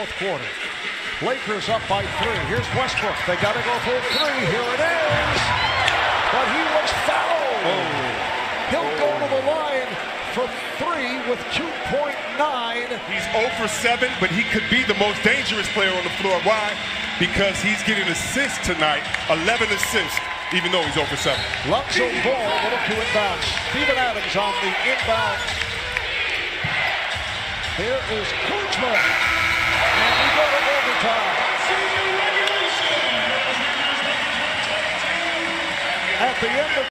Fourth quarter. Lakers up by three. Here's Westbrook. They got to go for three. Here it is. But he was fouled. Oh. He'll go to the oh. line for three with 2.9. He's 0 for 7, but he could be the most dangerous player on the floor. Why? Because he's getting assists tonight, 11 assists, even though he's 0 for 7. Lonzo Ball will look to inbound. Steven Adams on the inbound. Here is Kuzma. And we go to overtime. At the end of